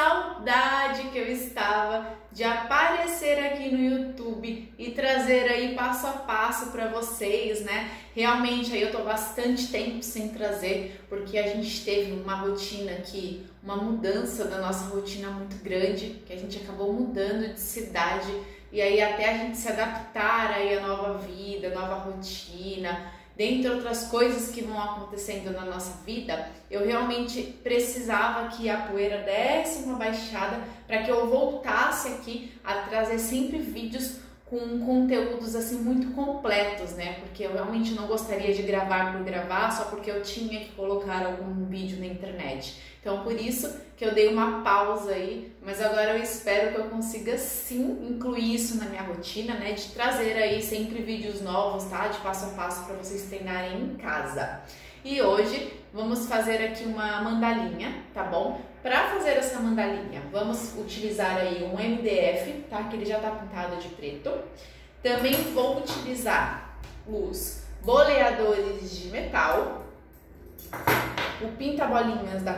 saudade que eu estava de aparecer aqui no YouTube e trazer aí passo a passo para vocês, né? Realmente aí eu tô bastante tempo sem trazer, porque a gente teve uma rotina aqui, uma mudança da nossa rotina muito grande, que a gente acabou mudando de cidade e aí até a gente se adaptar aí à nova vida, nova rotina, dentre outras coisas que vão acontecendo na nossa vida, eu realmente precisava que a poeira desse uma baixada para que eu voltasse aqui a trazer sempre vídeos com conteúdos assim muito completos, né? Porque eu realmente não gostaria de gravar por gravar só porque eu tinha que colocar algum vídeo na internet. Então por isso que eu dei uma pausa aí, mas agora eu espero que eu consiga sim incluir isso na minha rotina, né? De trazer aí sempre vídeos novos, tá? De passo a passo para vocês treinarem em casa. E hoje vamos fazer aqui uma mandalinha, tá bom? Para fazer essa mandalinha, vamos utilizar aí um MDF, tá? Que ele já tá pintado de preto. Também vou utilizar os boleadores de metal, o pinta-bolinhas da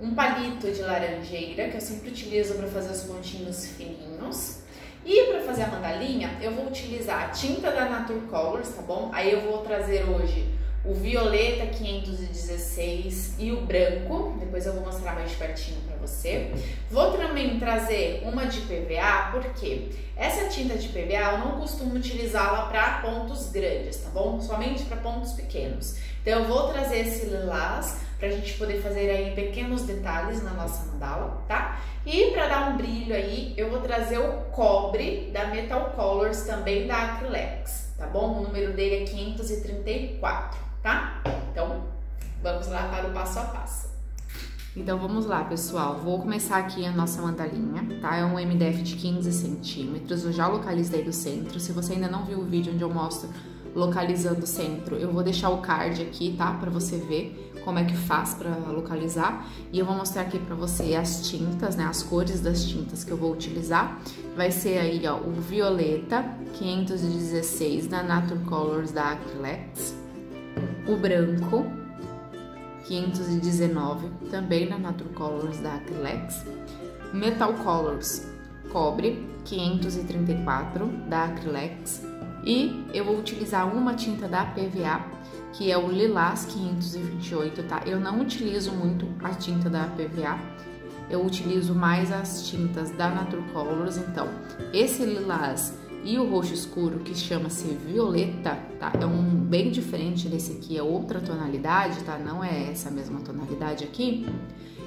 Um palito de laranjeira, que eu sempre utilizo para fazer os pontinhos fininhos. E para fazer a mandalinha, eu vou utilizar a tinta da Nature Colors, tá bom? Aí eu vou trazer hoje o violeta 516 e o branco, depois eu vou mostrar mais pertinho para você. Vou também trazer uma de PVA, porque essa tinta de PVA eu não costumo utilizá-la para pontos grandes, tá bom? Somente para pontos pequenos. Então eu vou trazer esse lilás para a gente poder fazer aí pequenos detalhes na nossa mandala, tá? E para dar um brilho aí, eu vou trazer o cobre da Metal Colors, também da Acrylex, tá bom? O número dele é 534 tá? Então, vamos lá para o passo a passo. Então vamos lá, pessoal. Vou começar aqui a nossa mandalinha, tá? É um MDF de 15 centímetros. Eu já localizei do centro. Se você ainda não viu o vídeo onde eu mostro localizando o centro, eu vou deixar o card aqui, tá? Para você ver como é que faz para localizar. E eu vou mostrar aqui para você as tintas, né? As cores das tintas que eu vou utilizar. Vai ser aí, ó, o violeta 516 da Nature Colors da Acrylex o branco 519, também da Nature Colors da Acrylex, Metal Colors cobre 534 da Acrylex e eu vou utilizar uma tinta da PVA que é o Lilás 528, tá? Eu não utilizo muito a tinta da PVA, eu utilizo mais as tintas da Nature Colors, então esse Lilás e o roxo escuro, que chama-se violeta, tá? É um bem diferente desse aqui, é outra tonalidade, tá? Não é essa mesma tonalidade aqui.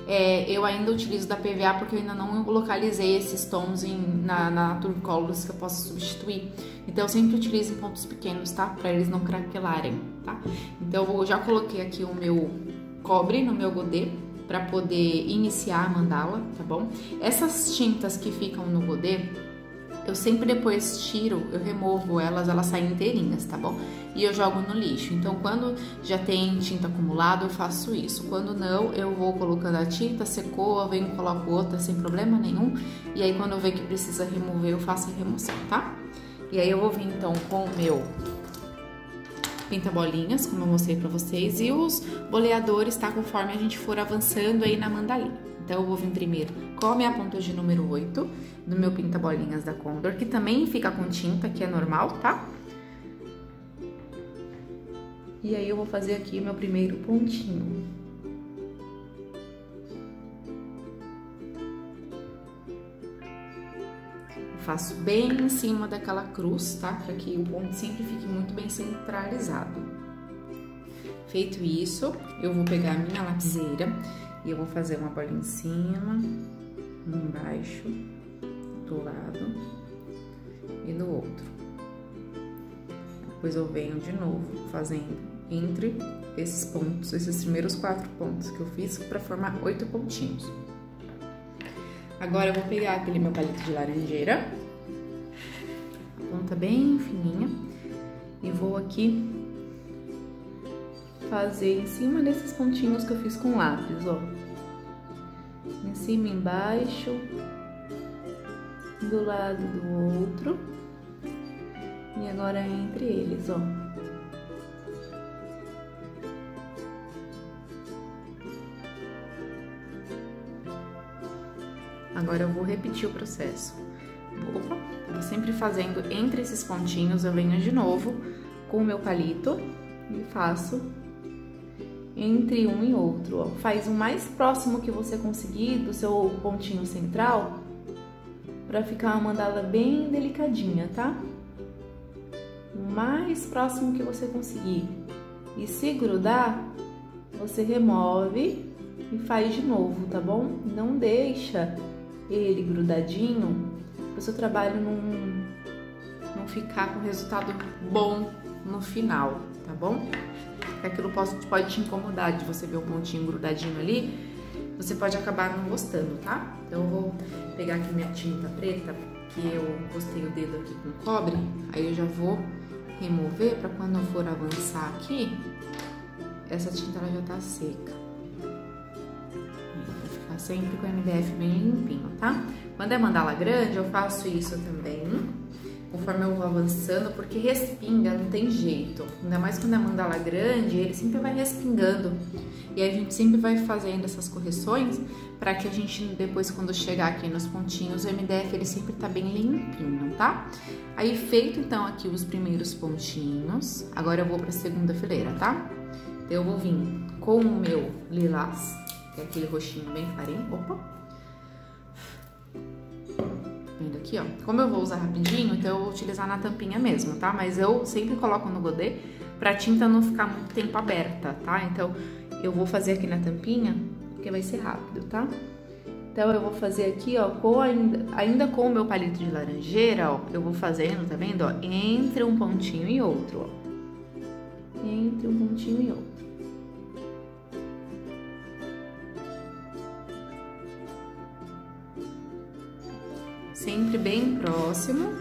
É, eu ainda utilizo da PVA porque eu ainda não localizei esses tons em, na, na Colors que eu possa substituir. Então eu sempre utilizo em pontos pequenos, tá? Para eles não craquelarem, tá? Então eu já coloquei aqui o meu cobre no meu godê para poder iniciar a mandala, tá bom? Essas tintas que ficam no godê, eu sempre depois tiro, eu removo elas, elas saem inteirinhas, tá bom? E eu jogo no lixo. Então, quando já tem tinta acumulada, eu faço isso. Quando não, eu vou colocando a tinta, secou, eu venho e coloco outra sem problema nenhum. E aí, quando eu ver que precisa remover, eu faço a remoção, tá? E aí, eu vou vir então com o meu pinta-bolinhas, como eu mostrei pra vocês, e os boleadores, tá? Conforme a gente for avançando aí na mandalinha. Então, eu vou vir primeiro com a ponta de número 8 do meu pinta-bolinhas da Condor, que também fica com tinta, que é normal, tá? E aí, eu vou fazer aqui meu primeiro pontinho. faço bem em cima daquela cruz, tá? Para que o ponto sempre fique muito bem centralizado. Feito isso, eu vou pegar a minha lapiseira e eu vou fazer uma bola em cima, embaixo, do lado e do outro. Depois eu venho de novo fazendo entre esses pontos, esses primeiros quatro pontos que eu fiz para formar oito pontinhos. Agora eu vou pegar aquele meu palito de laranjeira, ponta bem fininha, e vou aqui fazer em cima desses pontinhos que eu fiz com lápis, ó. Em cima embaixo, do lado do outro. E agora entre eles, ó. Agora eu vou repetir o processo. Opa, sempre fazendo entre esses pontinhos, eu venho de novo com o meu palito e faço entre um e outro, ó. Faz o mais próximo que você conseguir do seu pontinho central para ficar uma mandala bem delicadinha, tá? O mais próximo que você conseguir. E se grudar, você remove e faz de novo, tá bom? Não deixa ele grudadinho para o seu trabalho não, não ficar com resultado bom no final, tá bom? Porque aquilo pode, pode te incomodar de você ver um pontinho grudadinho ali, você pode acabar não gostando, tá? Então eu vou pegar aqui minha tinta preta, que eu encostei o dedo aqui com cobre, aí eu já vou remover para quando eu for avançar aqui, essa tinta ela já tá seca. Vai ficar sempre com o MDF bem limpinho, tá? Quando é mandala grande, eu faço isso também, conforme eu vou avançando, porque respinga, não tem jeito. Ainda mais quando é mandala grande, ele sempre vai respingando. E a gente sempre vai fazendo essas correções para que a gente depois quando chegar aqui nos pontinhos, o MDF ele sempre tá bem limpinho, tá? Aí feito então aqui os primeiros pontinhos, agora eu vou para a segunda fileira, tá? Eu vou vir com o meu lilás, que é aquele roxinho bem farinho. Opa! Vendo aqui, ó. Como eu vou usar rapidinho, então eu vou utilizar na tampinha mesmo, tá? Mas eu sempre coloco no godê pra tinta não ficar muito tempo aberta, tá? Então, eu vou fazer aqui na tampinha, porque vai ser rápido, tá? Então, eu vou fazer aqui, ó, com ainda, ainda com o meu palito de laranjeira, ó, eu vou fazendo, tá vendo, ó, entre um pontinho e outro, ó. Entre um pontinho e outro. Sempre bem próximo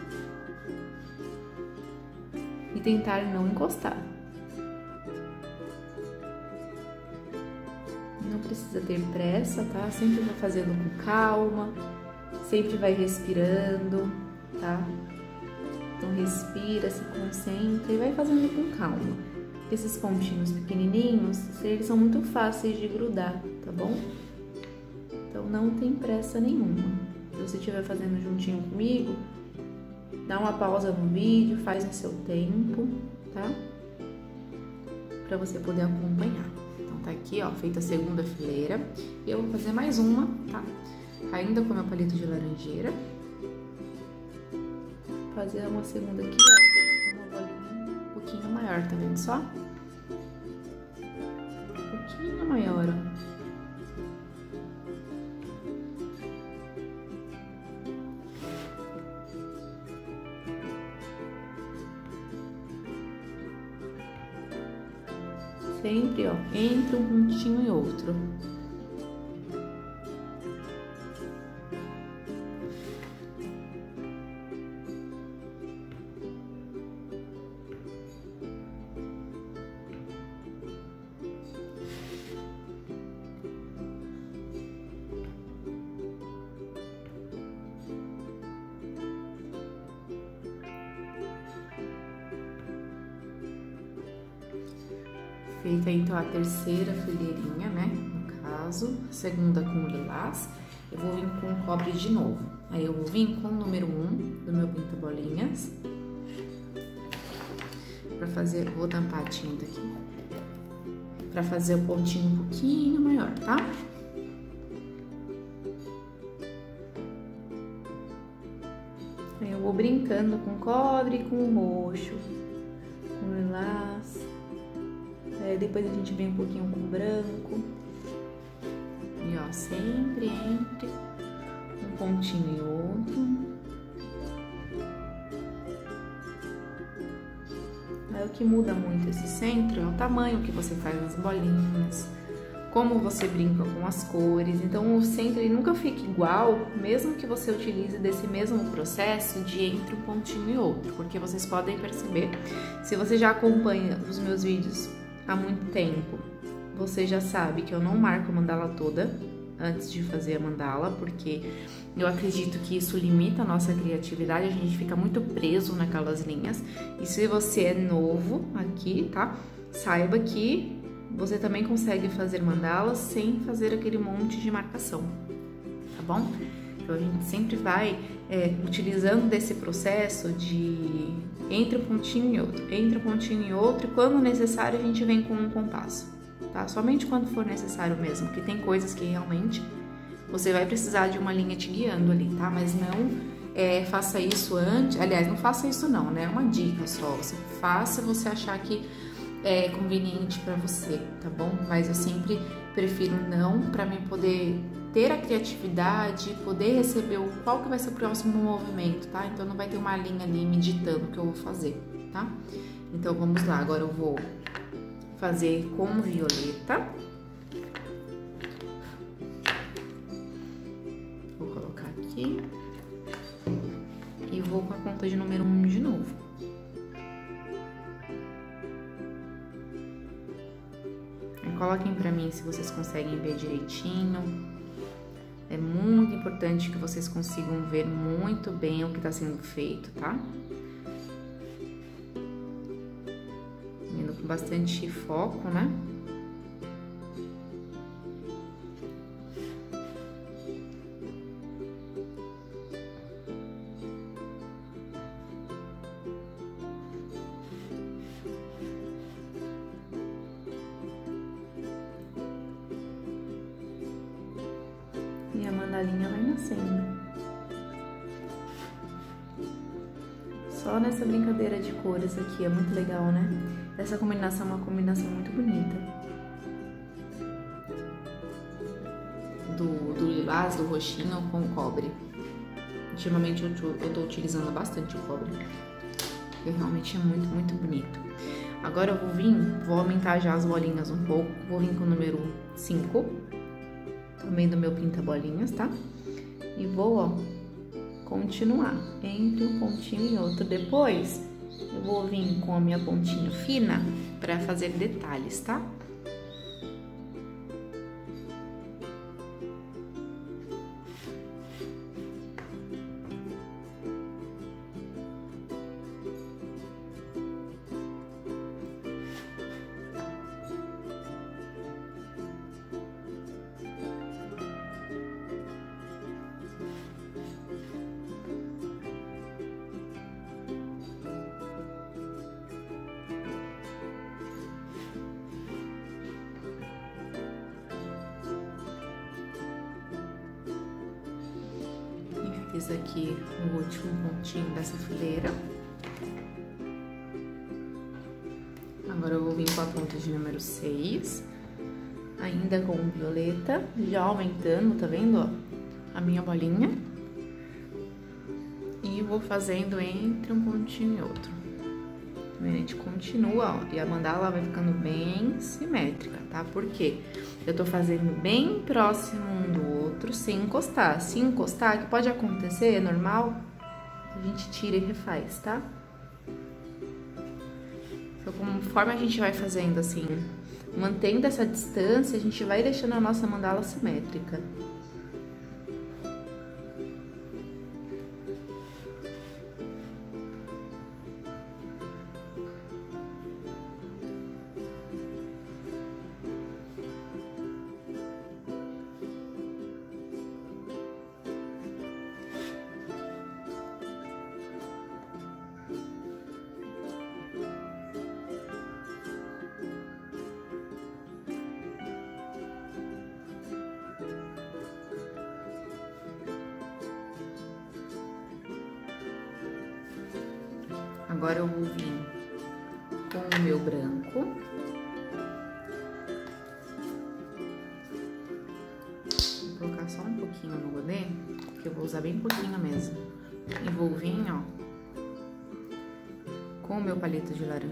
e tentar não encostar. Não precisa ter pressa, tá? Sempre vai fazendo com calma, sempre vai respirando, tá? Então respira, se concentra e vai fazendo com calma. Esses pontinhos pequenininhos, eles são muito fáceis de grudar, tá bom? Então não tem pressa nenhuma. Se você estiver fazendo juntinho comigo, dá uma pausa no vídeo, faz em seu tempo, tá? Para você poder acompanhar. Então tá aqui, ó, feita a segunda fileira. E eu vou fazer mais uma, tá? Ainda com meu palito de laranjeira. Fazer uma segunda aqui, ó, uma bolinha um pouquinho maior, tá vendo só? Um pouquinho maior, ó. Sempre, ó, entre um pontinho e outro. Feita então a terceira fileirinha, né? No caso, segunda com lilás, eu vou vir com cobre de novo. Aí eu vou vir com o número 1 um do meu pinta bolinhas. Pra fazer, vou tampar a tinta aqui. Pra fazer o pontinho um pouquinho maior, tá? Aí eu vou brincando com cobre, com roxo, depois a gente vem um pouquinho com branco. E ó, sempre entre um pontinho e outro. Aí o que muda muito esse centro é o tamanho que você faz as bolinhas, como você brinca com as cores. Então o centro ele nunca fica igual, mesmo que você utilize desse mesmo processo de entre um pontinho e outro, porque vocês podem perceber, se você já acompanha os meus vídeos há muito tempo, você já sabe que eu não marco a mandala toda antes de fazer a mandala, porque eu acredito que isso limita a nossa criatividade, a gente fica muito preso naquelas linhas. E se você é novo aqui, tá? Saiba que você também consegue fazer mandalas sem fazer aquele monte de marcação, tá bom? A gente sempre vai é, utilizando desse processo de entre um pontinho e outro, entre um pontinho e outro, e quando necessário a gente vem com um compasso, tá? Somente quando for necessário mesmo, porque tem coisas que realmente você vai precisar de uma linha te guiando ali, tá? Mas não é, faça isso antes, aliás, não faça isso não, né? É uma dica só, você faça você achar que é conveniente para você, tá bom? Mas eu sempre prefiro não para mim poder ter a criatividade, poder receber o qual que vai ser o próximo movimento, tá? Então não vai ter uma linha ali meditando o que eu vou fazer, tá? Então vamos lá, agora eu vou fazer com violeta. Vou colocar aqui. E vou com a conta de número 1 um de novo. Coloquem para mim se vocês conseguem ver direitinho. É muito importante que vocês consigam ver muito bem o que está sendo feito, tá? Indo com bastante foco, né? Cores aqui, é muito legal, né? Essa combinação é uma combinação muito bonita. Do, do lilás, do roxinho com o cobre. Ultimamente eu, eu tô utilizando bastante o cobre. Porque realmente é muito, muito bonito. Agora eu vou vir, vou aumentar já as bolinhas um pouco. Vou vir com o número 5 também do meu pinta-bolinhas, tá? E vou, ó, continuar entre um pontinho e outro. Depois, vou vir com a minha pontinha fina para fazer detalhes, tá? Já aumentando, tá vendo, ó, a minha bolinha. E vou fazendo entre um pontinho e outro. A gente continua, ó, e a mandala vai ficando bem simétrica, tá? Por quê? Eu tô fazendo bem próximo um do outro, sem encostar. Se encostar, que pode acontecer, é normal, a gente tira e refaz, tá? Então, conforme a gente vai fazendo assim, mantendo essa distância, a gente vai deixando a nossa mandala simétrica.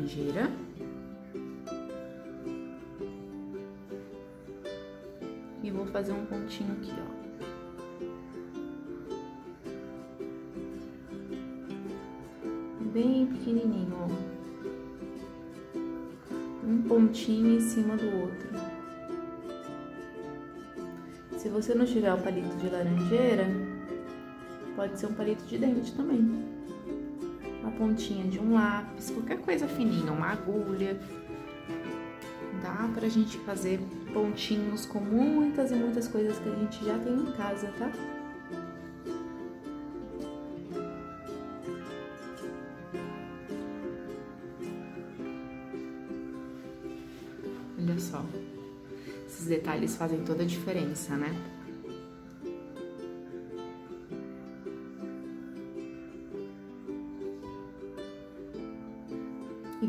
Laranjeira. E vou fazer um pontinho aqui, ó. bem pequenininho, ó. Um pontinho em cima do outro. Se você não tiver o palito de laranjeira, pode ser um palito de dente também uma pontinha de um lápis, qualquer coisa fininha, uma agulha. Dá pra gente fazer pontinhos com muitas e muitas coisas que a gente já tem em casa, tá? Olha só, esses detalhes fazem toda a diferença, né?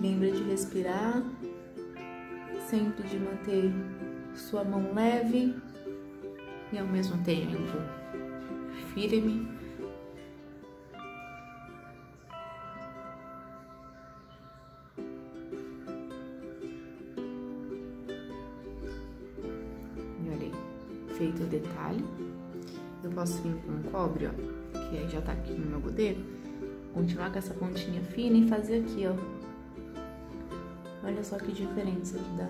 Lembra de respirar, sempre de manter sua mão leve e ao mesmo tempo firme. E olha aí, feito o detalhe, eu posso vir com um cobre, ó, que já tá aqui no meu godeiro, continuar com essa pontinha fina e fazer aqui, ó, Olha só que diferença que dá.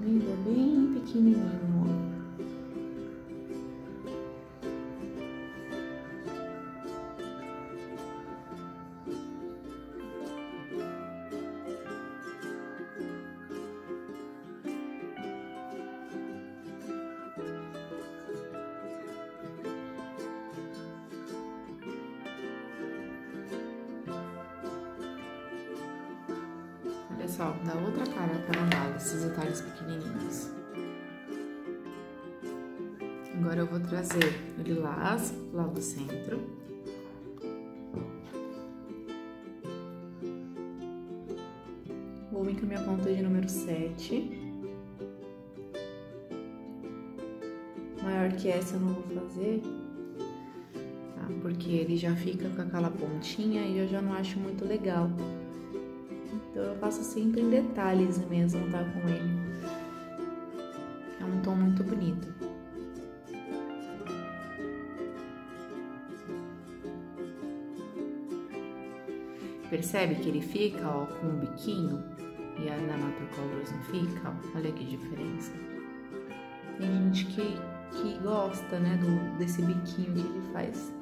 Bem, bem pequenininho, aquela pontinha e eu já não acho muito legal. Então eu faço sempre em detalhes mesmo, tá? Com ele. É um tom muito bonito. Percebe que ele fica, ó, com um biquinho e a na Colors não fica? Olha que diferença. Tem gente que, que gosta, né, do, desse biquinho que ele faz,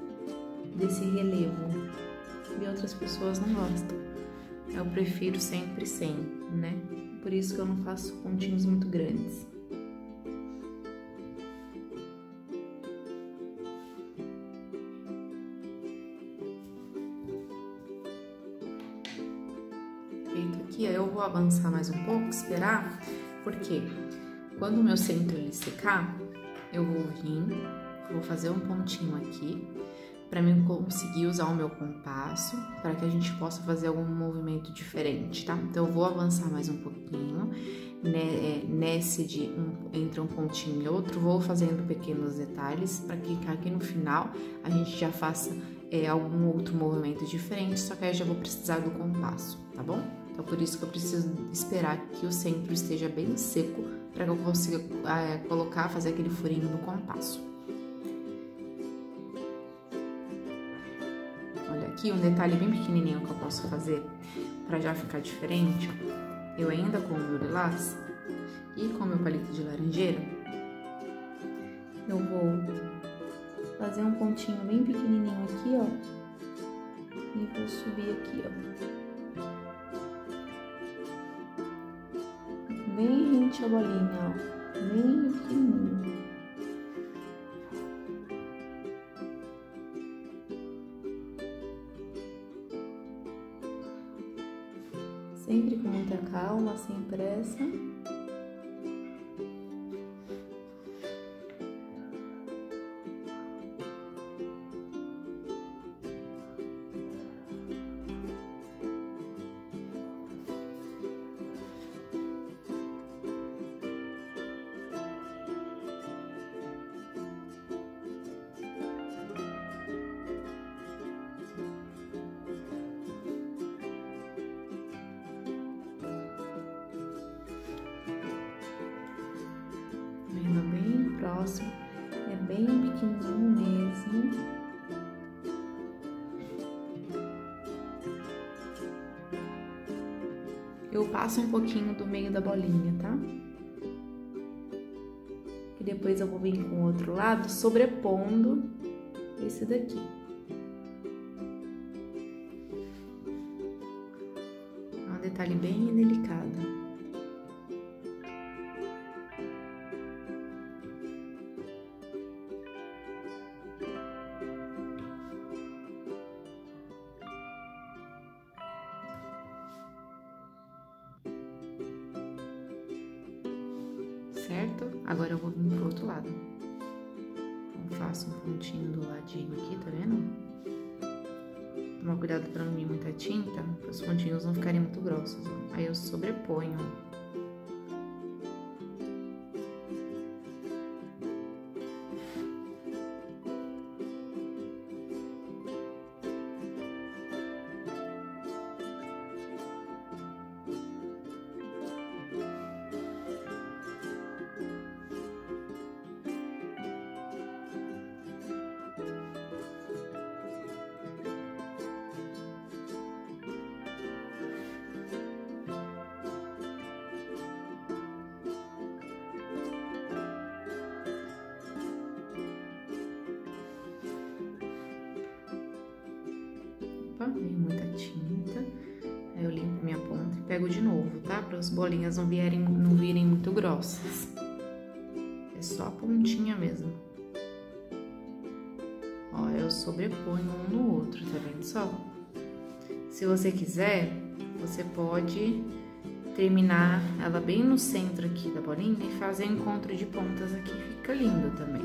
desse relevo. E outras pessoas não gostam. Eu prefiro sempre sem, né? Por isso que eu não faço pontinhos muito grandes. Feito aqui, eu vou avançar mais um pouco, esperar, porque quando o meu centro ele secar, eu vou vir, vou fazer um pontinho aqui, para mim conseguir usar o meu compasso, para que a gente possa fazer algum movimento diferente, tá? Então eu vou avançar mais um pouquinho, né, é, nesse de um, entre um pontinho e outro, vou fazendo pequenos detalhes para que aqui no final a gente já faça é, algum outro movimento diferente, só que aí eu já vou precisar do compasso, tá bom? Então por isso que eu preciso esperar que o centro esteja bem seco para que eu consiga é, colocar, fazer aquele furinho no compasso. Aqui um detalhe bem pequenininho que eu posso fazer para já ficar diferente. Eu ainda com o meu lilás e com o meu palito de laranjeira, eu vou fazer um pontinho bem pequenininho aqui, ó, e vou subir aqui, ó. Bem rente a bolinha, ó, bem pequenininho. Sempre com muita calma, sem pressa. Eu passo um pouquinho do meio da bolinha, tá? E depois eu vou vir com o outro lado sobrepondo esse daqui. É um detalhe bem delicado. As bolinhas não, vierem, não virem muito grossas. É só a pontinha mesmo. Ó, eu sobreponho um no outro, tá vendo só? Se você quiser, você pode terminar ela bem no centro aqui da bolinha e fazer encontro de pontas aqui, fica lindo também.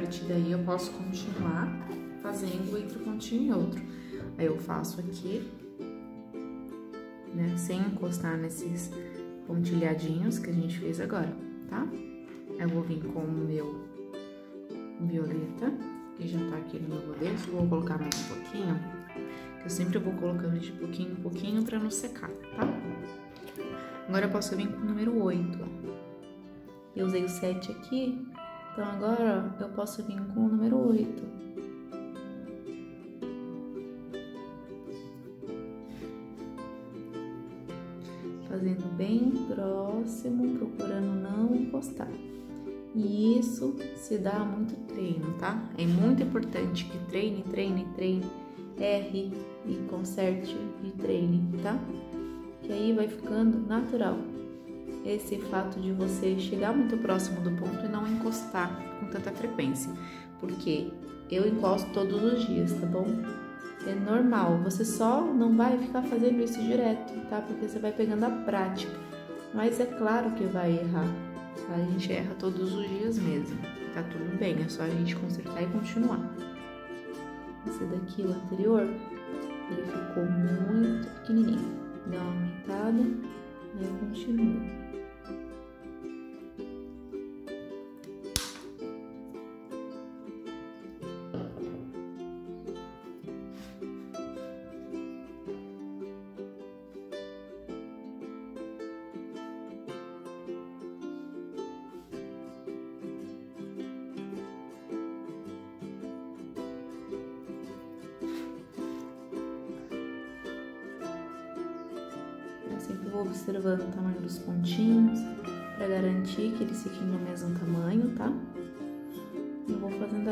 Partir daí eu posso continuar fazendo entre um pontinho e outro. Aí eu faço aqui, né, sem encostar nesses pontilhadinhos que a gente fez agora, tá? Eu vou vir com o meu violeta, que já tá aqui no meu rodeço, vou colocar mais um pouquinho, que eu sempre vou colocando de pouquinho em pouquinho pra não secar, tá? Agora eu posso vir com o número 8, ó. Eu usei o 7 aqui, então agora eu posso vir com o número 8. Fazendo bem próximo, procurando não encostar. E isso se dá muito treino, tá? É muito importante que treine, treine, treine, erre e conserte e treine, tá? Que aí vai ficando natural esse fato de você chegar muito próximo do ponto e não encostar com tanta frequência, porque eu encosto todos os dias, tá bom? É normal, você só não vai ficar fazendo isso direto, tá? Porque você vai pegando a prática, mas é claro que vai errar? A gente erra todos os dias mesmo, tá tudo bem, é só a gente consertar e continuar. Esse daqui, o anterior, ele ficou muito pequenininho, dá uma aumentada, eu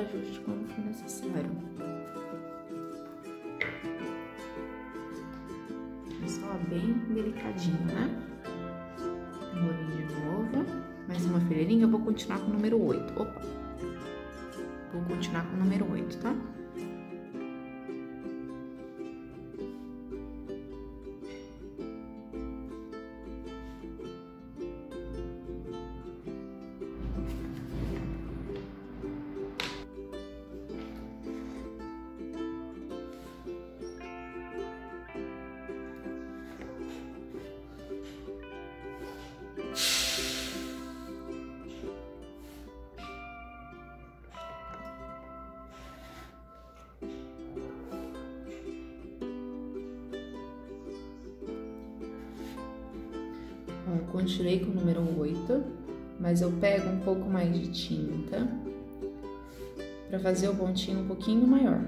ajuste quando for necessário. É só bem delicadinho, né? Vir de novo. Mais uma fileirinha, eu vou continuar com o número 8. Opa! Vou continuar com o número 8, tá? Mas eu pego um pouco mais de tinta para fazer o pontinho um pouquinho maior.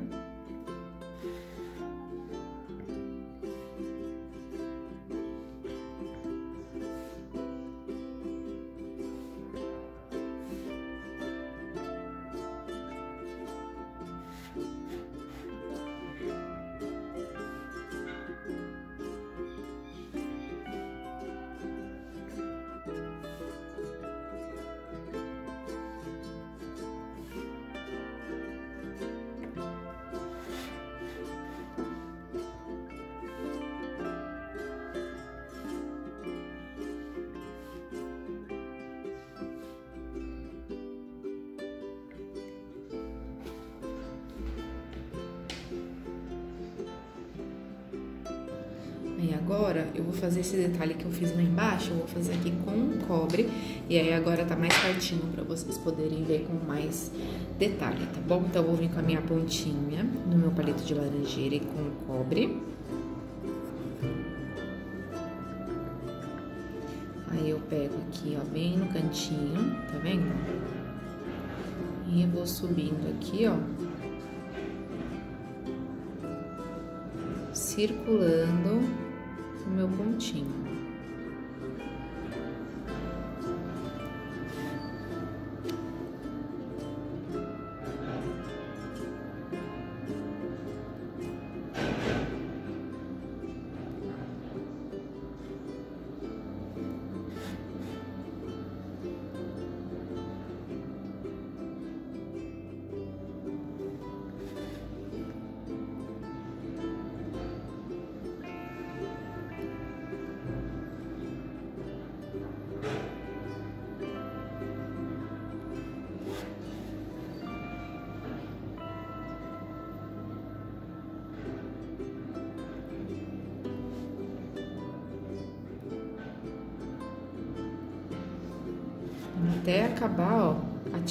Embaixo, eu vou fazer aqui com cobre. E aí agora tá mais pertinho pra vocês poderem ver com mais detalhe, tá bom? Então eu vou vir com a minha pontinha no meu palito de laranjeira e com cobre. Aí eu pego aqui, ó, bem no cantinho, tá vendo? E vou subindo aqui, ó. Circulando o meu pontinho.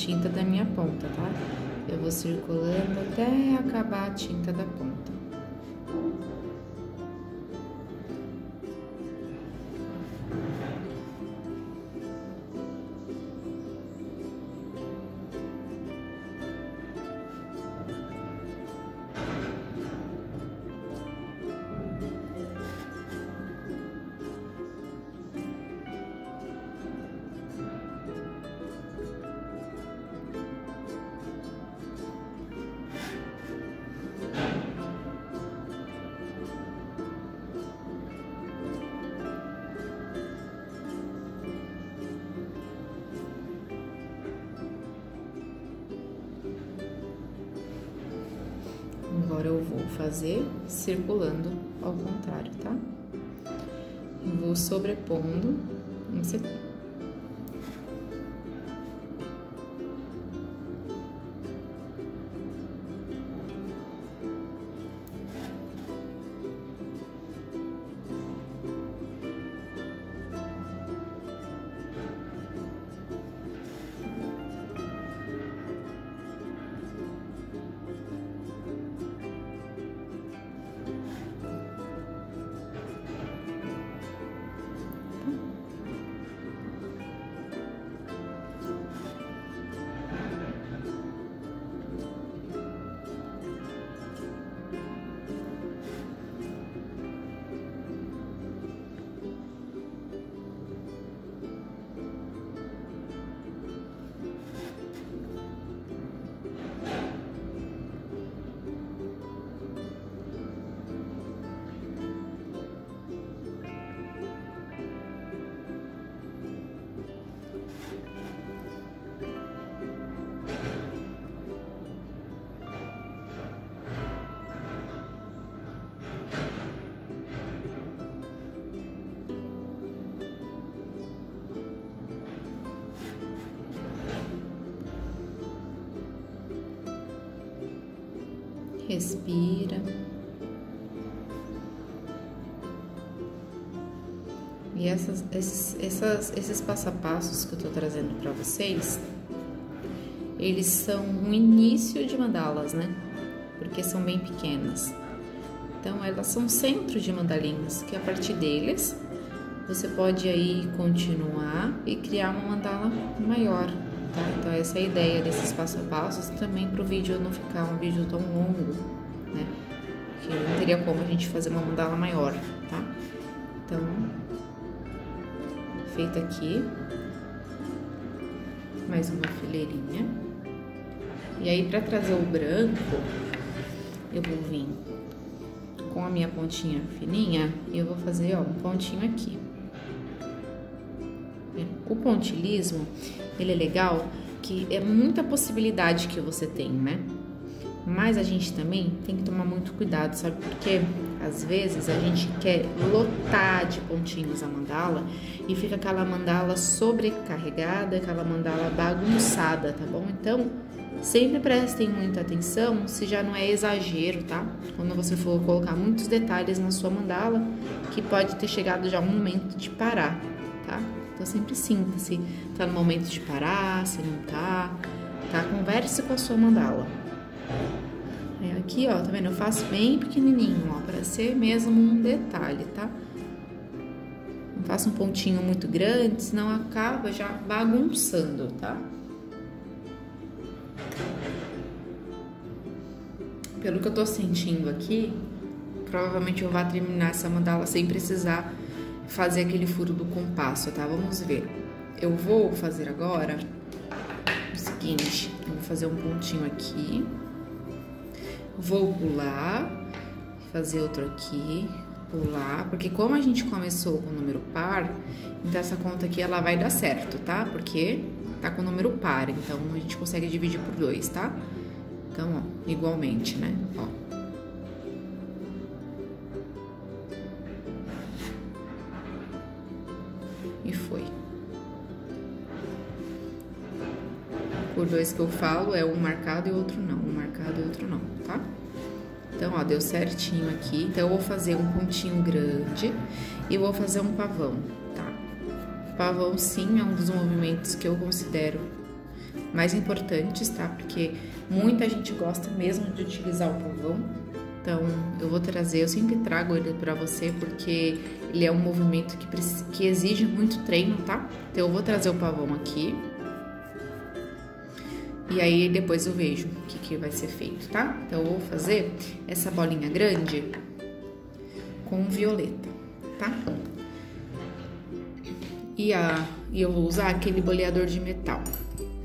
Tinta da minha ponta, tá? Eu vou circulando até acabar a tinta da ponta. Circulando ao contrário, tá? Eu vou sobrepondo esse respira. E essas, esses, essas, esses passo a passos que eu tô trazendo para vocês, eles são um início de mandalas, né? Porque são bem pequenas. Então, elas são centro de mandalinhas, que a partir deles você pode aí continuar e criar uma mandala maior, tá? Então essa é a ideia desses passo a passos também para o vídeo não ficar um vídeo tão longo, né? Que não teria como a gente fazer uma mandala maior, tá? Então, feita aqui, mais uma fileirinha. E aí para trazer o branco, eu vou vir com a minha pontinha fininha e eu vou fazer, ó, um pontinho aqui. O pontilismo, ele é legal que é muita possibilidade que você tem, né? Mas a gente também tem que tomar muito cuidado, sabe? Porque às vezes a gente quer lotar de pontinhos a mandala e fica aquela mandala sobrecarregada, aquela mandala bagunçada, tá bom? Então, sempre prestem muita atenção se já não é exagero, tá? Quando você for colocar muitos detalhes na sua mandala, que pode ter chegado já um momento de parar, tá? Então sempre sinta se tá no momento de parar, se não tá, tá? Converse com a sua mandala. É aqui, ó, tá vendo? Eu faço bem pequenininho, ó, para ser mesmo um detalhe, tá? Não faço um pontinho muito grande, senão acaba já bagunçando, tá? Pelo que eu tô sentindo aqui, provavelmente eu vou terminar essa mandala sem precisar fazer aquele furo do compasso, tá? Vamos ver. Eu vou fazer agora o seguinte, eu vou fazer um pontinho aqui, vou pular, fazer outro aqui, pular, porque como a gente começou com o número par, então essa conta aqui ela vai dar certo, tá? Porque tá com o número par, então a gente consegue dividir por dois, tá? Então, ó, igualmente, né? Ó. E foi. Por dois que eu falo, é um marcado e outro não. Um marcado e outro não, tá? Então, ó, deu certinho aqui. Então, eu vou fazer um pontinho grande e vou fazer um pavão, tá? pavão, sim, é um dos movimentos que eu considero mais importantes, tá? Porque muita gente gosta mesmo de utilizar o pavão. Então, eu vou trazer, eu sempre trago ele para você porque ele é um movimento que, que exige muito treino, tá? Então, eu vou trazer o pavão aqui. E aí, depois eu vejo o que, que vai ser feito, tá? Então, eu vou fazer essa bolinha grande com violeta, tá? E, a, e eu vou usar aquele boleador de metal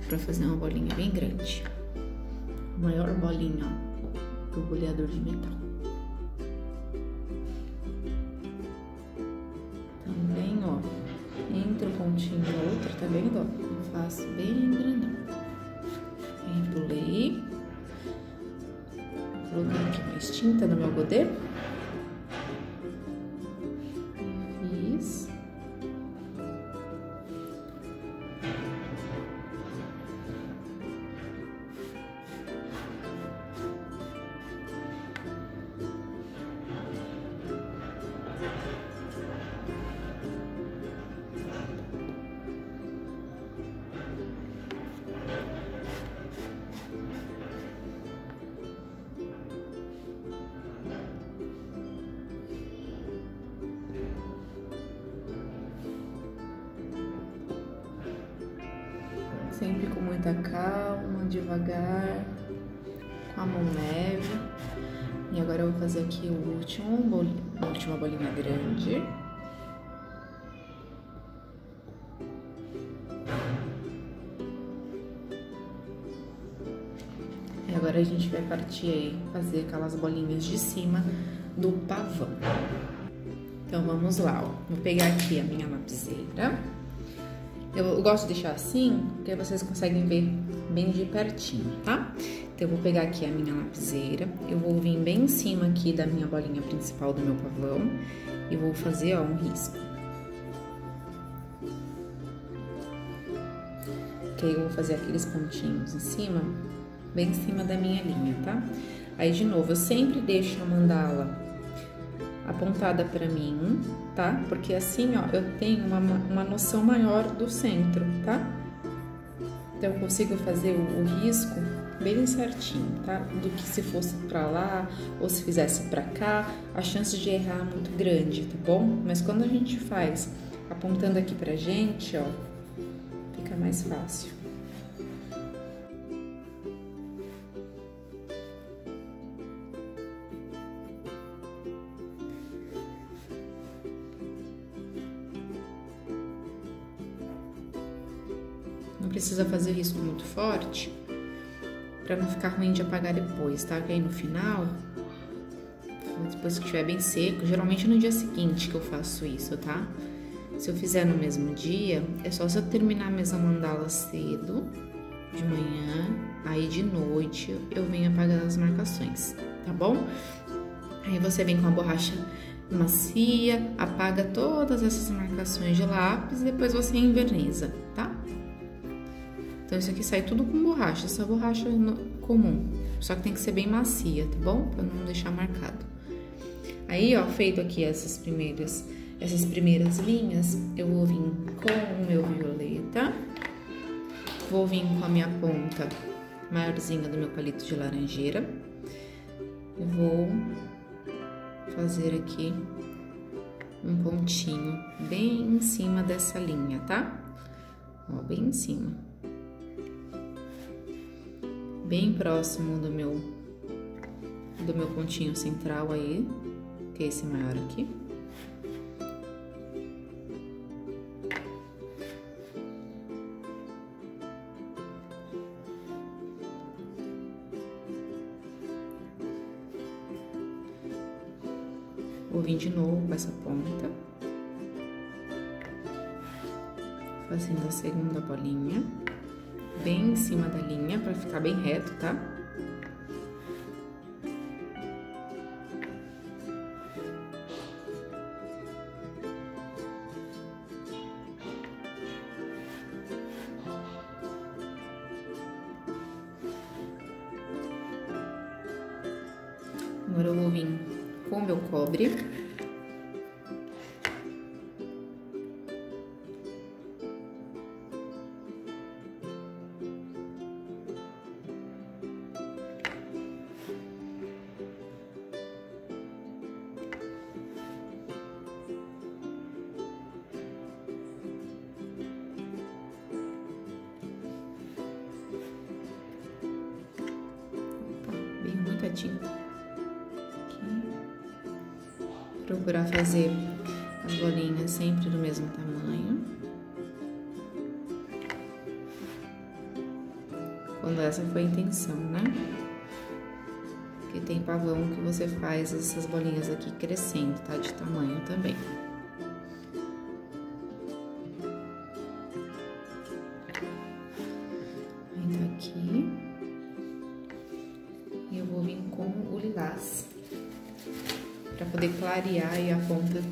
para fazer uma bolinha bem grande. Maior bolinha do de metal. Também, ó, entre um pontinho e outro, tá vendo? Ó, eu faço bem grandão. Pulei. Coloquei aqui mais tinta no meu godê. Bolinho, a última bolinha grande. E agora a gente vai partir aí, fazer aquelas bolinhas de cima do pavão. Então vamos lá, ó. Vou pegar aqui a minha lapiseira. Eu gosto de deixar assim, porque vocês conseguem ver bem de pertinho, tá? Então, eu vou pegar aqui a minha lapiseira, eu vou vir bem em cima aqui da minha bolinha principal do meu pavão e vou fazer, ó, um risco. Que aí eu vou fazer aqueles pontinhos em cima, bem em cima da minha linha, tá? Aí, de novo, eu sempre deixo a mandala apontada para mim, tá? Porque assim, ó, eu tenho uma, uma noção maior do centro, tá? Então, eu consigo fazer o, o risco bem certinho, tá? Do que se fosse para lá ou se fizesse para cá, a chance de errar é muito grande, tá bom? Mas quando a gente faz apontando aqui pra gente, ó, fica mais fácil. precisa fazer risco muito forte para não ficar ruim de apagar depois, tá? Que aí no final, depois que estiver bem seco, geralmente no dia seguinte que eu faço isso, tá? Se eu fizer no mesmo dia, é só se eu terminar a mesa mandala cedo, de manhã, aí de noite eu venho apagar as marcações, tá bom? Aí você vem com a borracha macia, apaga todas essas marcações de lápis e depois você enverniza? Então isso aqui sai tudo com borracha, essa borracha comum, só que tem que ser bem macia, tá bom? Para não deixar marcado. Aí, ó, feito aqui essas primeiras, essas primeiras linhas, eu vou vir com o meu violeta, vou vir com a minha ponta maiorzinha do meu palito de laranjeira e vou fazer aqui um pontinho bem em cima dessa linha, tá? Ó, bem em cima. Bem próximo do meu, do meu pontinho central aí, que é esse maior aqui. Vou vir de novo com essa ponta. Fazendo a segunda bolinha. Bem em cima da linha, pra ficar bem reto, tá? Tinta procurar fazer as bolinhas sempre do mesmo tamanho. Quando essa foi a intenção, né? Porque tem pavão que você faz essas bolinhas aqui crescendo, tá? De tamanho também. Clarear aí a ponta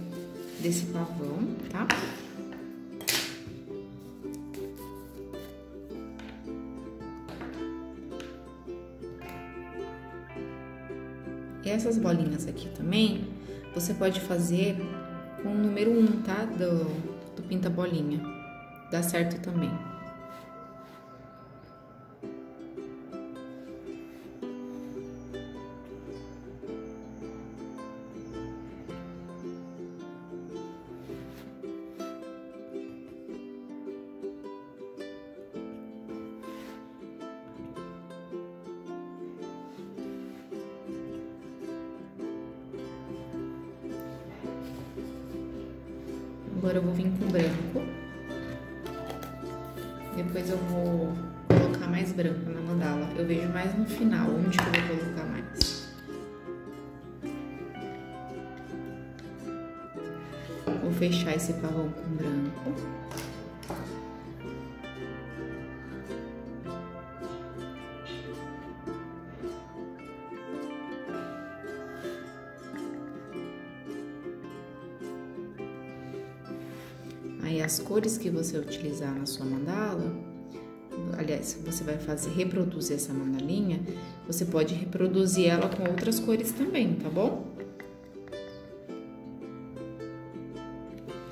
desse pavão, tá? E essas bolinhas aqui também, você pode fazer com o número 1, um, tá? Do, do pinta bolinha. Dá certo também. Utilizar na sua mandala, aliás, se você vai fazer reproduzir essa mandalinha, você pode reproduzir ela com outras cores também, tá bom?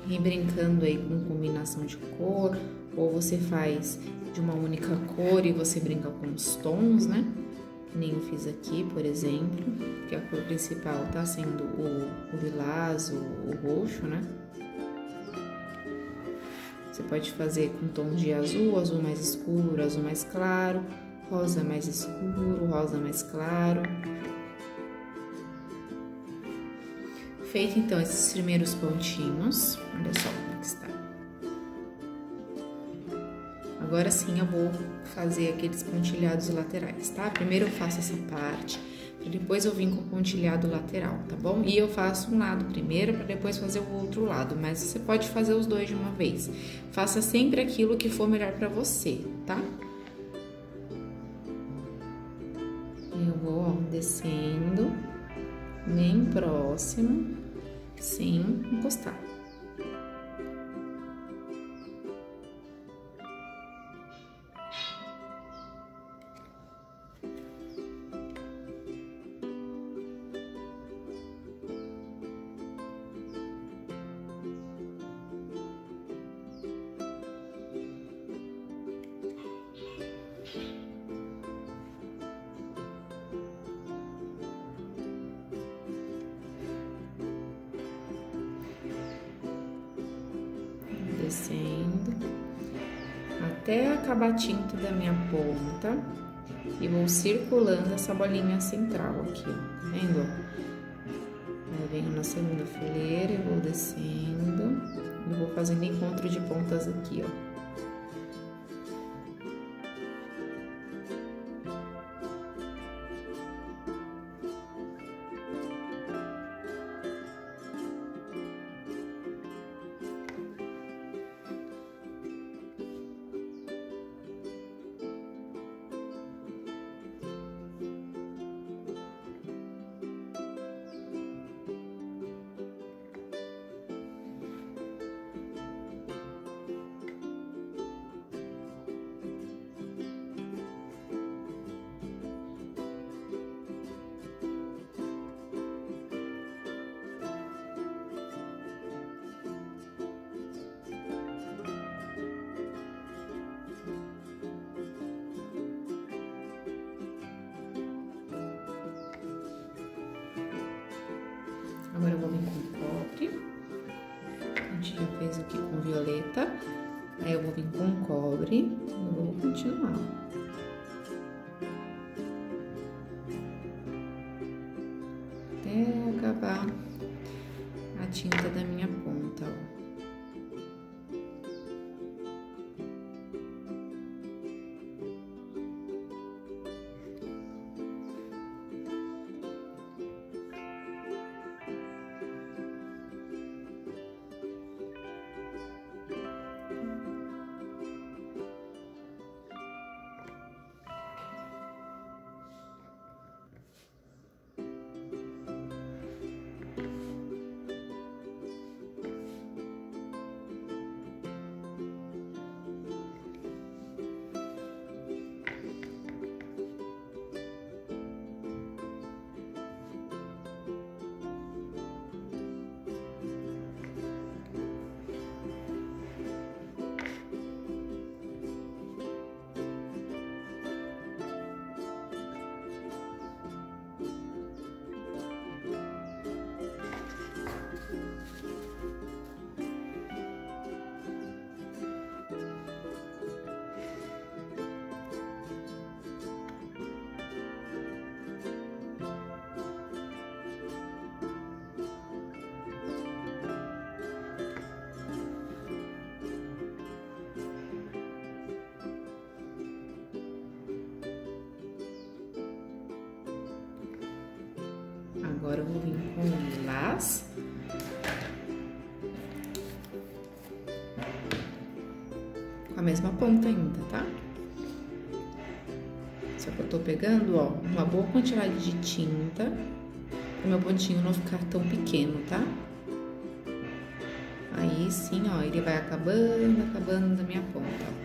E brincando aí com combinação de cor, ou você faz de uma única cor e você brinca com os tons, né? Nem eu fiz aqui, por exemplo, que a cor principal tá sendo o, o lilás, o, o roxo, né? Você pode fazer com tons de azul, azul mais escuro, azul mais claro, rosa mais escuro, rosa mais claro. Feito então esses primeiros pontinhos, olha só como é que está. Agora sim eu vou fazer aqueles pontilhados laterais, tá? Primeiro eu faço essa parte, depois eu vim com o pontilhado lateral, tá bom? E eu faço um lado primeiro para depois fazer o outro lado, mas você pode fazer os dois de uma vez. Faça sempre aquilo que for melhor para você, tá? Eu vou ó, descendo bem próximo, sem encostar. Ponta e vou circulando essa bolinha central aqui, ó, tá vendo? Aí venho na segunda fileira e vou descendo e vou fazendo encontro de pontas aqui, ó. Agora vou vir com cobre. A gente já fez aqui com violeta. Aí eu vou vir com cobre. Eu vou continuar. Agora eu vou vir com lilás. Com a mesma ponta ainda, tá? Só que eu tô pegando, ó, uma boa quantidade de tinta o meu pontinho não ficar tão pequeno, tá? Aí sim, ó, ele vai acabando, acabando da minha ponta, ó.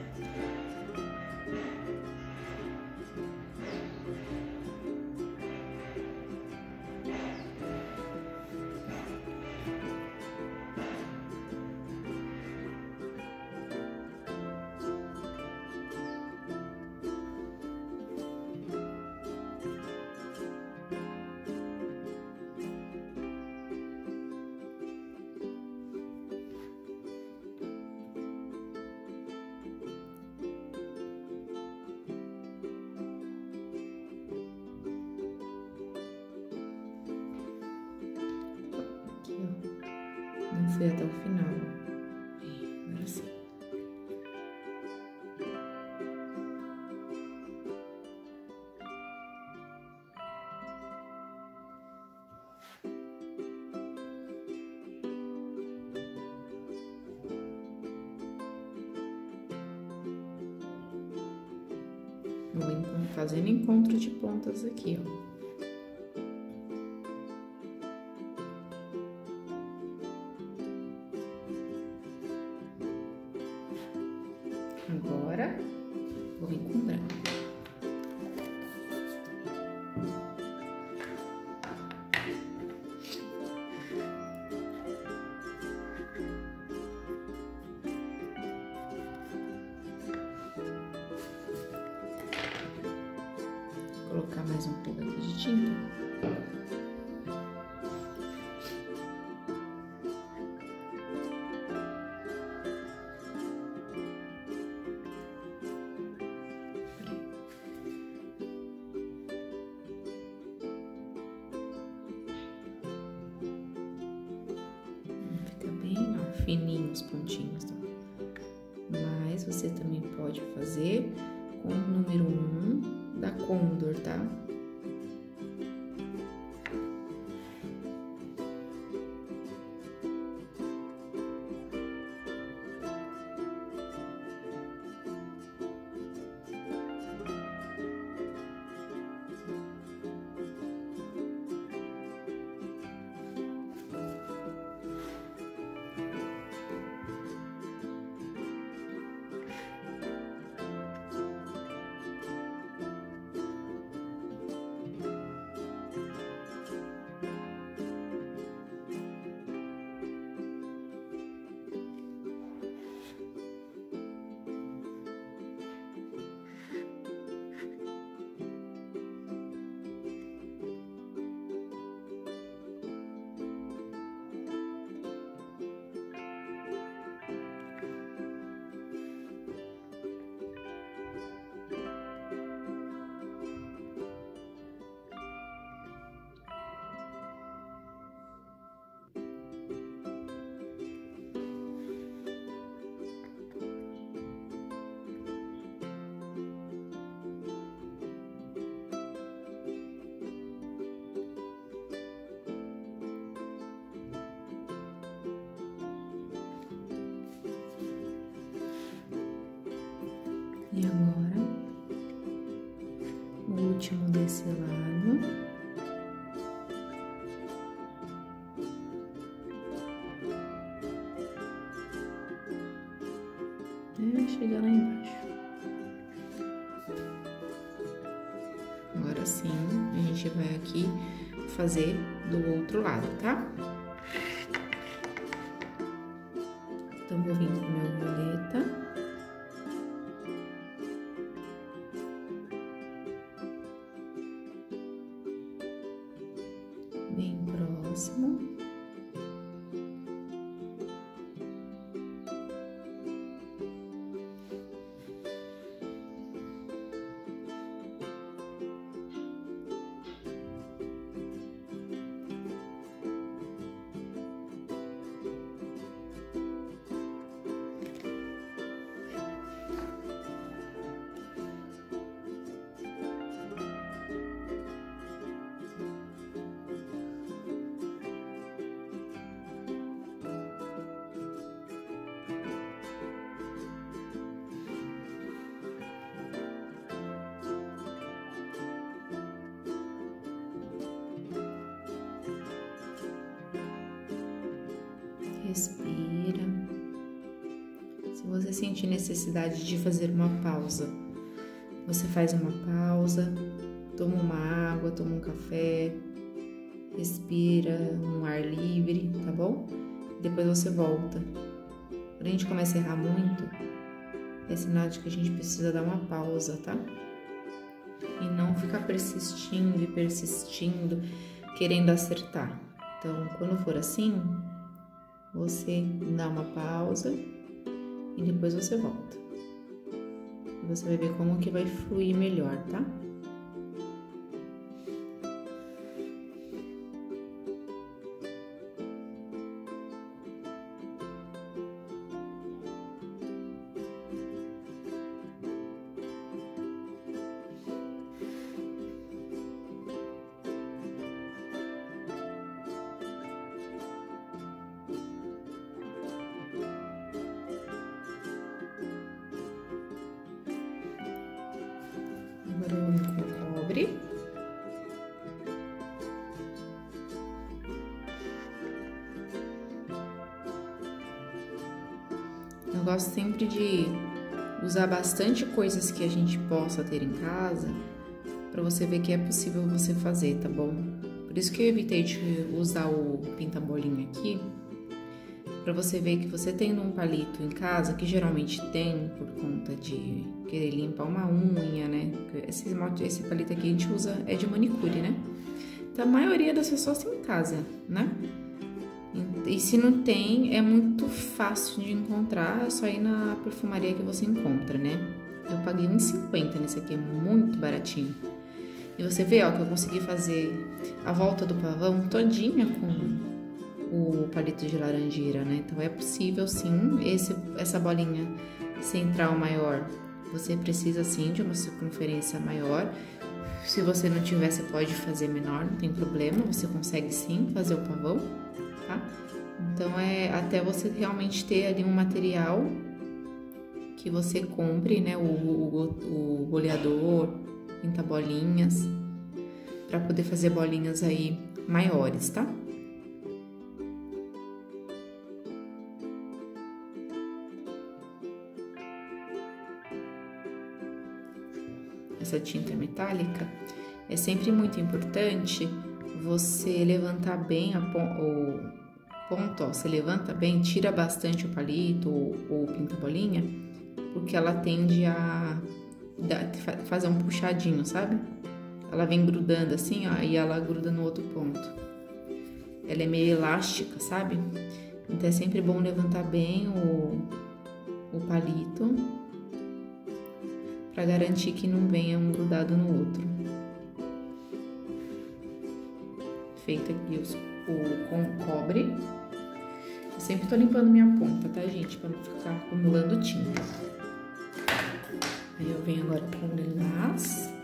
Bem ó, fininho os pontinhos, tá? Mas você também pode fazer com o número 1 um da Condor, tá? Fazer do outro lado, tá? Então, vou vir com meu violeta. Necessidade de fazer uma pausa, você faz uma pausa, toma uma água, toma um café, respira um ar livre, tá bom? Depois você volta. Quando a gente começa a errar muito, é sinal de que a gente precisa dar uma pausa, tá? E não ficar persistindo e persistindo, querendo acertar. Então, quando for assim, você dá uma pausa e depois você volta. Você vai ver como que vai fluir melhor, tá? Cobre. Eu gosto sempre de usar bastante coisas que a gente possa ter em casa para você ver que é possível você fazer, tá bom? Por isso que eu evitei de usar o pinta-bolinha aqui, para você ver que você tendo um palito em casa, que geralmente tem por conta de querer limpar uma unha, né? Esse, esse palito aqui a gente usa, é de manicure, né? Então a maioria das pessoas tem em casa, né? E se não tem, é muito fácil de encontrar, é só ir na perfumaria que você encontra, né? Eu paguei R$1,50 nesse aqui, é muito baratinho. E você vê, ó, que eu consegui fazer a volta do pavão todinha com o palito de laranjeira, né? Então é possível sim, esse, essa bolinha central maior, você precisa sim de uma circunferência maior. Se você não tiver, você pode fazer menor, não tem problema, você consegue sim fazer o pavão tá? Então é até você realmente ter ali um material que você compre, né? O, o, o pinta bolinhas, para poder fazer bolinhas aí maiores, tá? Essa tinta metálica é sempre muito importante você levantar bem a, o ponto, ó, você levanta bem, tira bastante o palito ou, ou pinta bolinha, porque ela tende a dar, fazer um puxadinho, sabe? Ela vem grudando assim, ó, e ela gruda no outro ponto. Ela é meio elástica, sabe? Então é sempre bom levantar bem o, o palito para garantir que não venha um grudado no outro. feito aqui os, o com cobre. Eu sempre tô limpando minha ponta, tá, gente? Pra não ficar acumulando tinta. Aí eu venho agora para o lilás.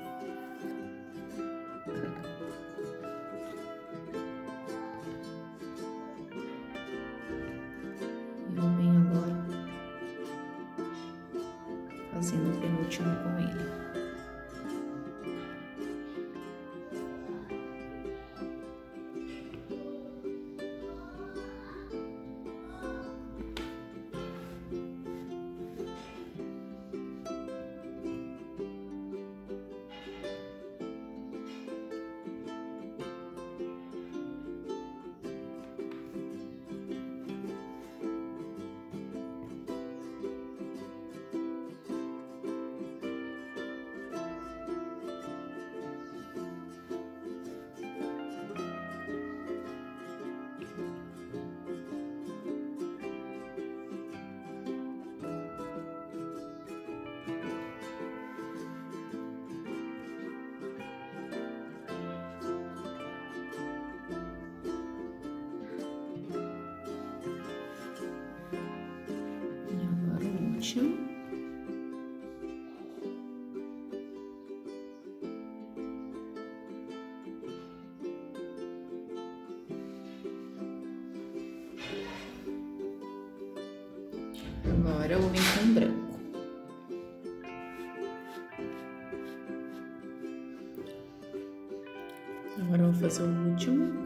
Vou fazer o último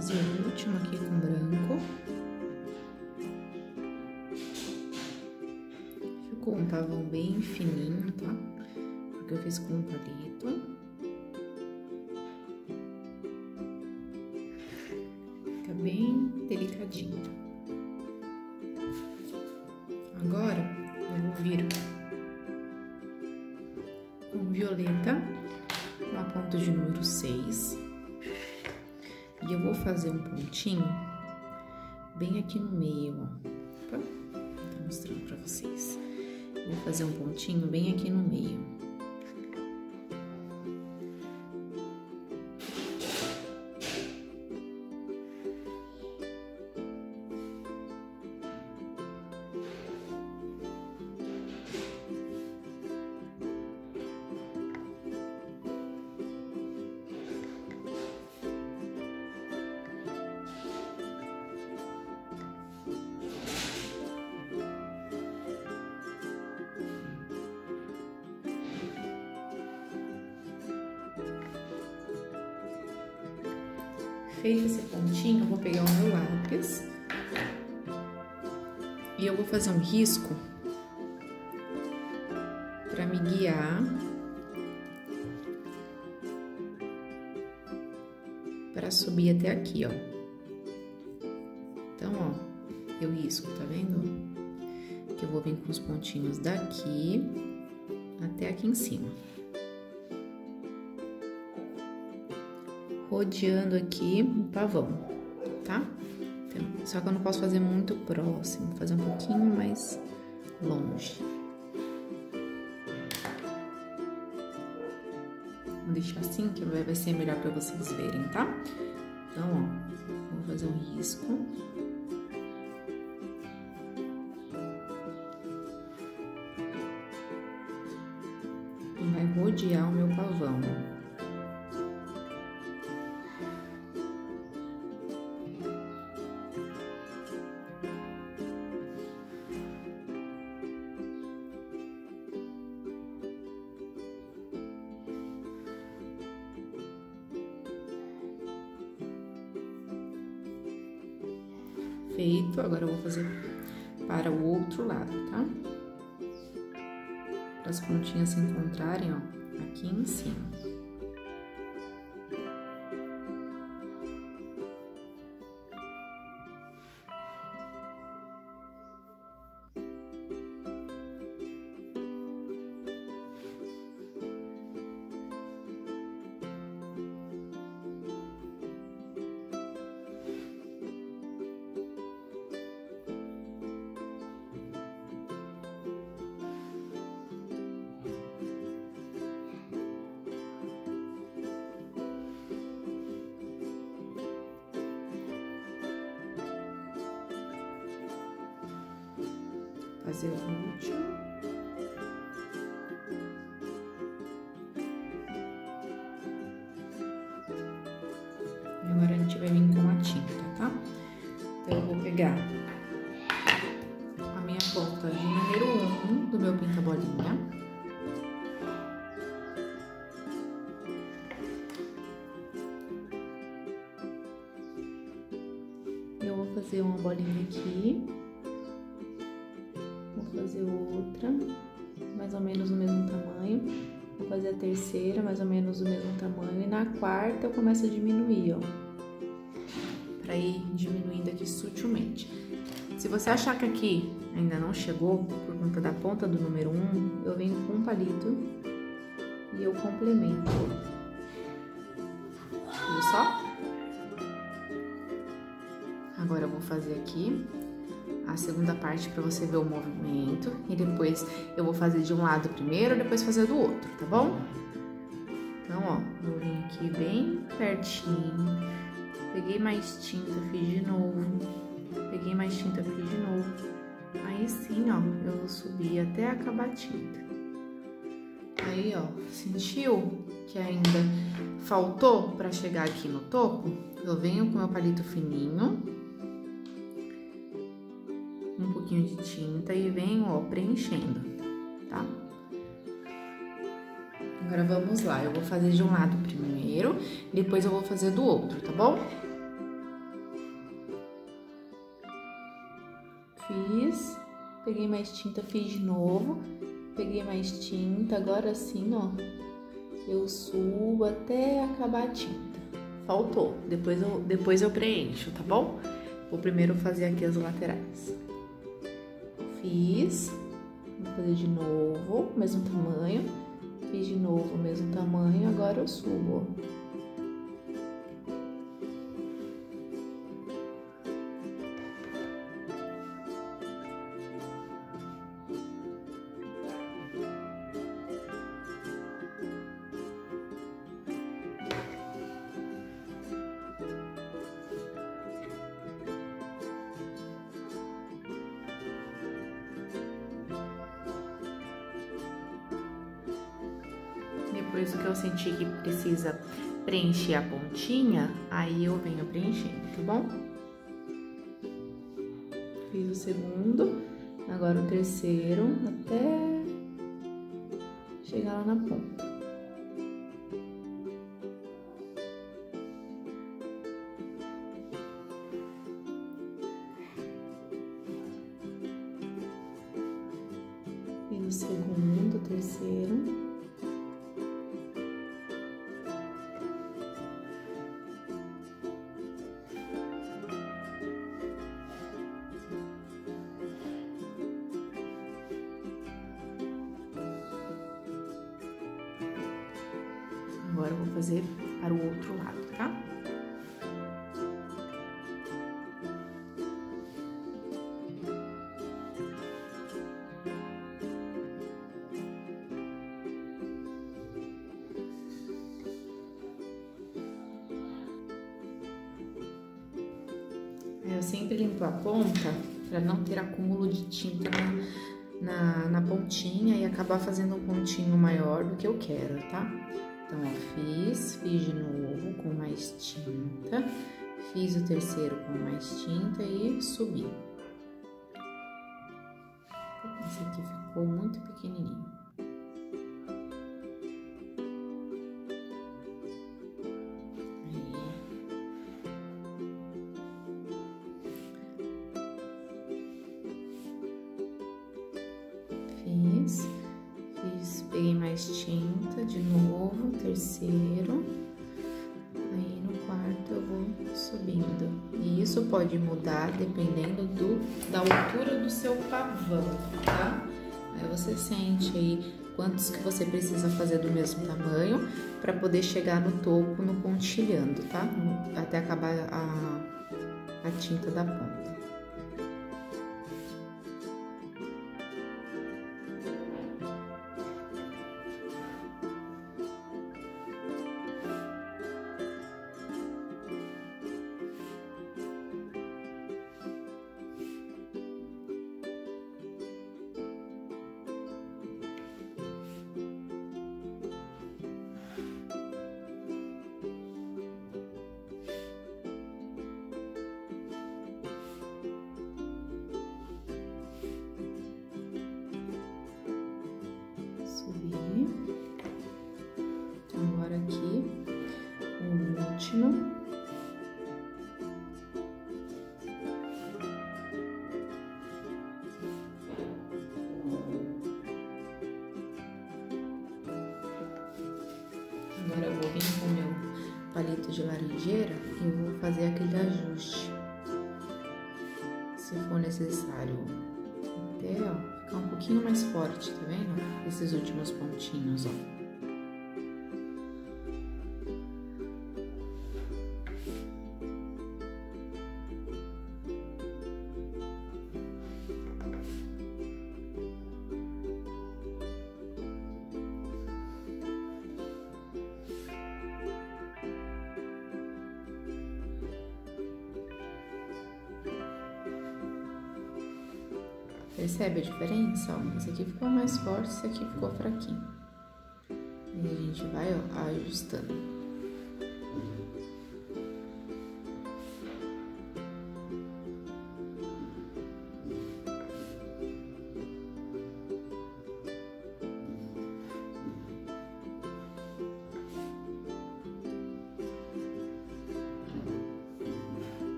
fazer o último aqui com branco. Ficou um pavão bem fininho, tá? Porque eu fiz com um palito. Fazer um pontinho bem aqui no meio, ó. Tá? Tô mostrando pra vocês. Vou fazer um pontinho bem aqui no meio. Feito esse pontinho, eu vou pegar o meu lápis e eu vou fazer um risco para me guiar para subir até aqui, ó. Então, ó, eu risco, tá vendo? Que eu vou vir com os pontinhos daqui até aqui em cima. Rodeando aqui o pavão, tá? Então, só que eu não posso fazer muito próximo, fazer um pouquinho mais longe. Vou deixar assim que vai ser melhor para vocês verem, tá? Então, ó, vou fazer um risco. E vai rodear o meu pavão, as pontinhas se encontrarem, ó, aqui em cima. Fazer o último. E agora a gente vai vir com a tinta, tá? Então, eu vou pegar a minha ponta de número 1 um do meu pinta-bolinha. Eu vou fazer uma bolinha aqui eu começo a diminuir, ó. Pra ir diminuindo aqui sutilmente. Se você achar que aqui ainda não chegou, por conta da ponta do número 1, um, eu venho com um palito e eu complemento. Viu só? Agora eu vou fazer aqui a segunda parte para você ver o movimento e depois eu vou fazer de um lado primeiro, depois fazer do outro, tá bom? Então, ó, vou vir aqui bem pertinho, peguei mais tinta, fiz de novo, peguei mais tinta, fiz de novo. Aí sim, ó, eu vou subir até acabar a tinta. Aí, ó, sentiu que ainda faltou para chegar aqui no topo? Eu venho com meu palito fininho um pouquinho de tinta e venho, ó, preenchendo, tá? Agora vamos lá, eu vou fazer de um lado primeiro, depois eu vou fazer do outro, tá bom? Fiz, peguei mais tinta, fiz de novo, peguei mais tinta, agora sim, ó, eu subo até acabar a tinta. Faltou, depois eu, depois eu preencho, tá bom? Vou primeiro fazer aqui as laterais. Fiz, vou fazer de novo, mesmo tamanho Fiz de novo, mesmo tamanho, agora eu subo, preencher a pontinha, aí eu venho preenchendo, tá bom? Fiz o segundo, agora o terceiro, até chegar lá na ponta. De tinta na, na, na pontinha e acabar fazendo um pontinho maior do que eu quero, tá? Então, ó, fiz, fiz de novo com mais tinta, fiz o terceiro com mais tinta e subi. Esse aqui ficou muito pequenininho. Terceiro. Aí no quarto eu vou subindo. E isso pode mudar dependendo do, da altura do seu pavão, tá? Aí você sente aí quantos que você precisa fazer do mesmo tamanho para poder chegar no topo, no pontilhando, tá? Até acabar a, a tinta da ponta. Aqui ficou mais forte, esse aqui ficou fraquinho. E a gente vai ó, ajustando.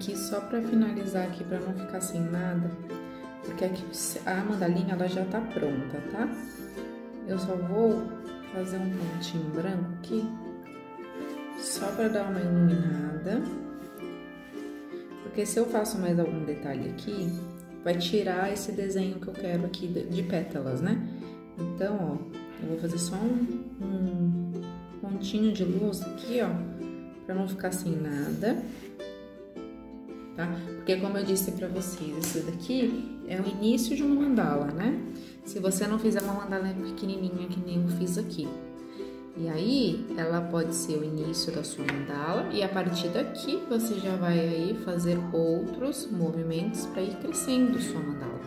Aqui só para finalizar aqui, para não ficar sem nada, porque aqui a mandalinha ela já tá pronta, tá? Eu só vou fazer um pontinho branco aqui, só para dar uma iluminada. Porque se eu faço mais algum detalhe aqui, vai tirar esse desenho que eu quero aqui de pétalas, né? Então, ó, eu vou fazer só um, um pontinho de luz aqui, ó, pra não ficar sem nada, tá? Porque como eu disse pra vocês, isso daqui é o início de uma mandala, né? Se você não fizer uma mandala pequenininha que nem eu fiz aqui. E aí, ela pode ser o início da sua mandala e a partir daqui você já vai aí fazer outros movimentos para ir crescendo sua mandala.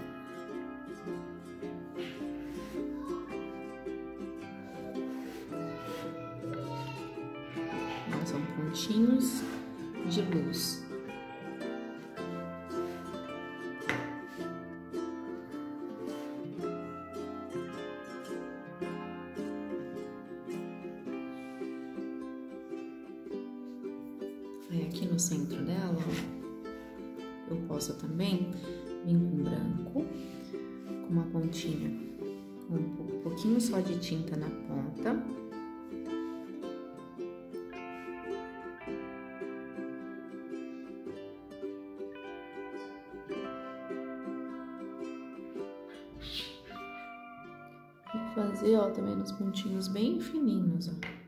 são pontinhos um pouquinho só de tinta na ponta. E fazer, ó, também nos pontinhos bem fininhos, ó.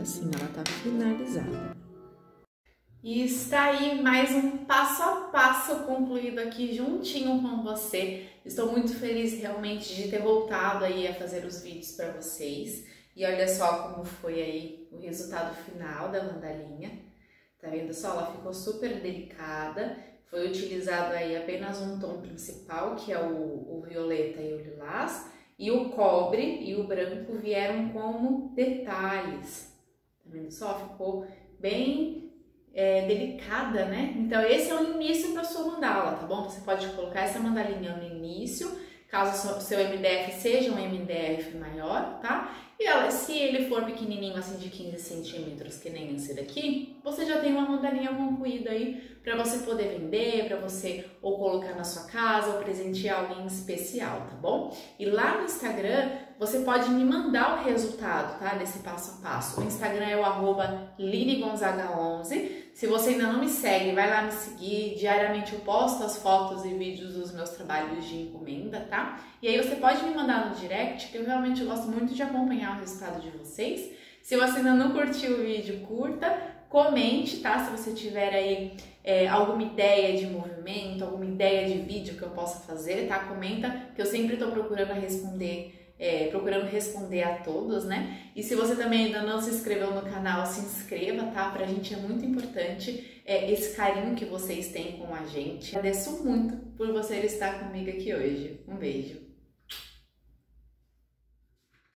Agora sim, ela tá finalizada. E está aí mais um passo a passo concluído aqui juntinho com você. Estou muito feliz realmente de ter voltado aí a fazer os vídeos para vocês. E olha só como foi aí o resultado final da mandalinha. Tá vendo só? Ela ficou super delicada. Foi utilizado aí apenas um tom principal, que é o, o violeta e o lilás. E o cobre e o branco vieram como detalhes. Só? Ficou bem é, delicada, né? Então esse é o início para sua mandala, tá bom? Você pode colocar essa mandalinha no início, caso seu MDF seja um MDF maior, tá? E ela, se ele for pequenininho, assim, de 15 centímetros, que nem esse daqui, você já tem uma mandalinha concluída aí para você poder vender, para você ou colocar na sua casa ou presentear alguém especial, tá bom? E lá no Instagram, você pode me mandar o resultado, tá? Desse passo a passo. O Instagram é o arroba linegonzaga11. Se você ainda não me segue, vai lá me seguir. Diariamente eu posto as fotos e vídeos dos meus trabalhos de encomenda, tá? E aí você pode me mandar no direct, que eu realmente gosto muito de acompanhar o resultado de vocês. Se você ainda não curtiu o vídeo, curta, comente, tá? Se você tiver aí é, alguma ideia de movimento, alguma ideia de vídeo que eu possa fazer, tá? Comenta, que eu sempre tô procurando responder é, procurando responder a todos, né? E se você também ainda não se inscreveu no canal, se inscreva, tá? Pra gente é muito importante é, esse carinho que vocês têm com a gente. Agradeço muito por você estar comigo aqui hoje. Um beijo!